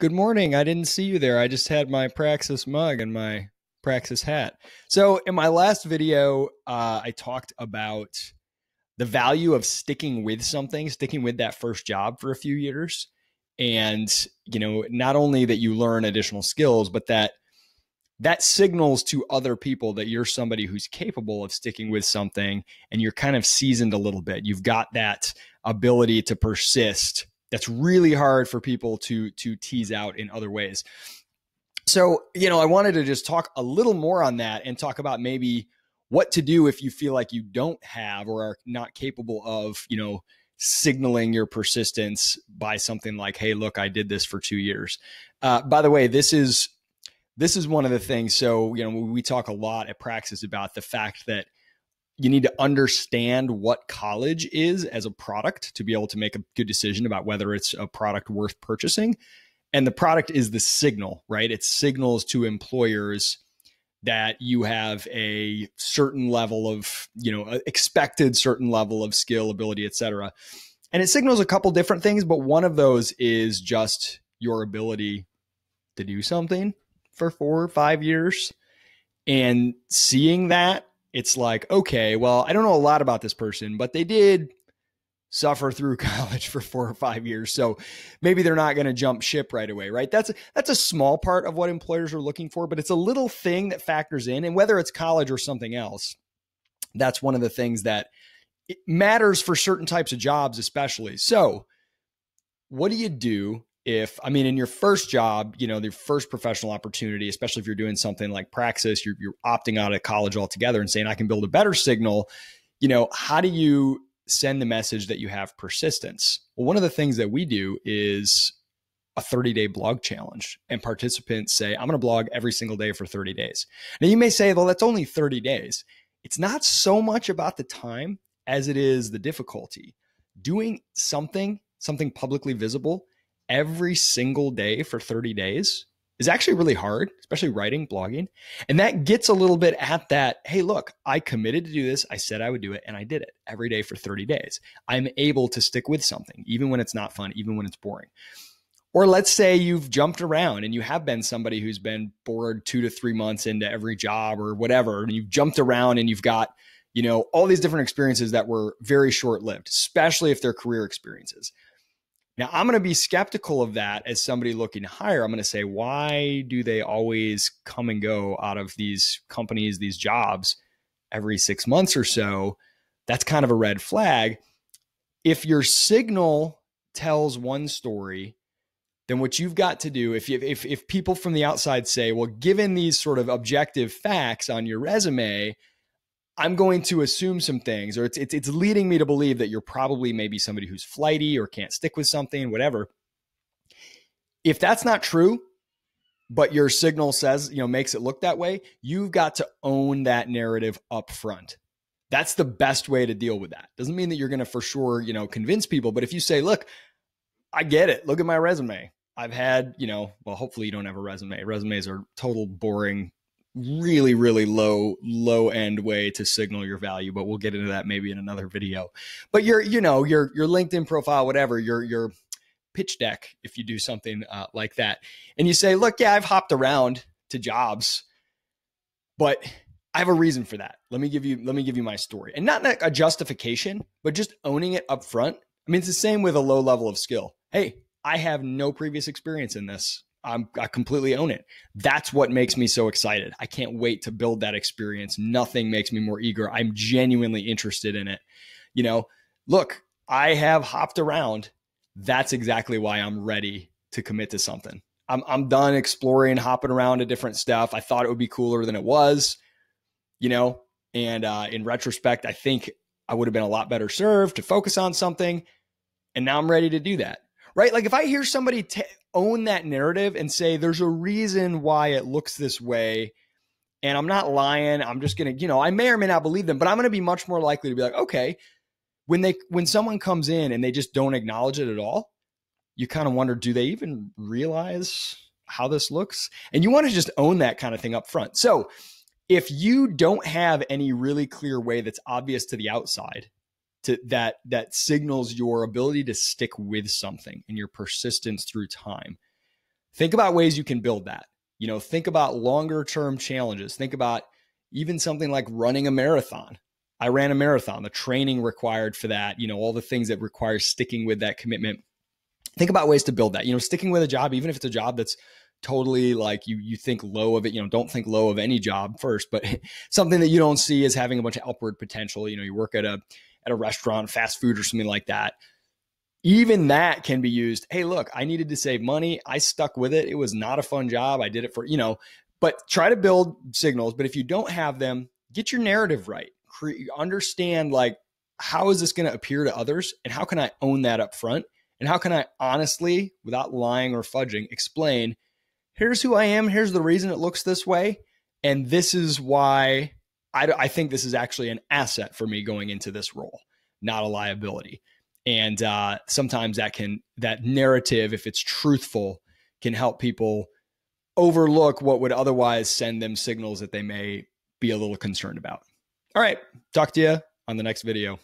Good morning. I didn't see you there. I just had my Praxis mug and my Praxis hat. So, in my last video, uh, I talked about the value of sticking with something, sticking with that first job for a few years. And, you know, not only that you learn additional skills, but that that signals to other people that you're somebody who's capable of sticking with something and you're kind of seasoned a little bit. You've got that ability to persist that's really hard for people to to tease out in other ways. So, you know, I wanted to just talk a little more on that and talk about maybe what to do if you feel like you don't have or are not capable of, you know, signaling your persistence by something like, "Hey, look, I did this for 2 years." Uh, by the way, this is this is one of the things. So, you know, we talk a lot at Praxis about the fact that you need to understand what college is as a product to be able to make a good decision about whether it's a product worth purchasing. And the product is the signal, right? It signals to employers that you have a certain level of, you know, expected certain level of skill, ability, et cetera. And it signals a couple different things, but one of those is just your ability to do something for four or five years. And seeing that it's like, okay, well, I don't know a lot about this person, but they did suffer through college for four or five years. So maybe they're not going to jump ship right away, right? That's a, that's a small part of what employers are looking for, but it's a little thing that factors in. And whether it's college or something else, that's one of the things that matters for certain types of jobs, especially. So, what do you do if I mean in your first job, you know, the first professional opportunity, especially if you're doing something like Praxis, you're, you're opting out of college altogether and saying I can build a better signal, you know, how do you send the message that you have persistence? Well, one of the things that we do is a 30 day blog challenge and participants say, I'm going to blog every single day for 30 days. Now you may say, well, that's only 30 days. It's not so much about the time as it is the difficulty. Doing something, something publicly visible every single day for 30 days is actually really hard, especially writing, blogging. And that gets a little bit at that hey, look, I committed to do this. I said I would do it, and I did it every day for 30 days. I'm able to stick with something, even when it's not fun, even when it's boring. Or let's say you've jumped around and you have been somebody who's been bored two to three months into every job or whatever, and you've jumped around and you've got, you know, all these different experiences that were very short lived, especially if they're career experiences. Now, I'm going to be skeptical of that as somebody looking higher. I'm going to say, why do they always come and go out of these companies, these jobs every six months or so? That's kind of a red flag. If your signal tells one story, then what you've got to do, if, you, if, if people from the outside say, well, given these sort of objective facts on your resume, I'm going to assume some things, or it's, it's it's leading me to believe that you're probably maybe somebody who's flighty or can't stick with something, whatever. If that's not true, but your signal says, you know, makes it look that way, you've got to own that narrative up front. That's the best way to deal with that. Doesn't mean that you're going to for sure, you know, convince people, but if you say, look, I get it. Look at my resume. I've had, you know, well, hopefully you don't have a resume. Resumes are total boring really really low low end way to signal your value but we'll get into that maybe in another video. But your you know your your linkedin profile whatever your your pitch deck if you do something uh, like that. And you say look yeah i've hopped around to jobs but i have a reason for that. Let me give you let me give you my story. And not a justification but just owning it up front i mean it's the same with a low level of skill. Hey i have no previous experience in this I'm, I completely own it. That's what makes me so excited. I can't wait to build that experience. Nothing makes me more eager. I'm genuinely interested in it. You know, look, I have hopped around. That's exactly why I'm ready to commit to something. I'm, I'm done exploring, hopping around to different stuff. I thought it would be cooler than it was, you know, and uh, in retrospect, I think I would have been a lot better served to focus on something. And now I'm ready to do that right? Like if I hear somebody t- own that narrative and say there's a reason why it looks this way, and I'm not lying, I'm just gonna, you know, I may or may not believe them, but I'm gonna be much more likely to be like, okay, when they when someone comes in and they just don't acknowledge it at all, you kind of wonder, do they even realize how this looks? And you want to just own that kind of thing up front. So if you don't have any really clear way that's obvious to the outside to that that signals your ability to stick with something and your persistence through time Think about ways you can build that. You know, think about longer term challenges. Think about even something like running a marathon. I ran a marathon, the training required for that, you know, all the things that require sticking with that commitment. Think about ways to build that. You know, sticking with a job, even if it's a job that's totally like you you think low of it, you know, don't think low of any job first, but something that you don't see as having a bunch of upward potential. You know, you work at a at a restaurant, fast food or something like that even that can be used. Hey, look, I needed to save money. I stuck with it. It was not a fun job. I did it for, you know, but try to build signals. But if you don't have them, get your narrative right. Cre- understand like, how is this going to appear to others? And how can I own that up front? And how can I honestly, without lying or fudging, explain here's who I am. Here's the reason it looks this way. And this is why I, I think this is actually an asset for me going into this role, not a liability. And uh, sometimes that can that narrative if it's truthful can help people overlook what would otherwise send them signals that they may be a little concerned about. All right. Talk to you on the next video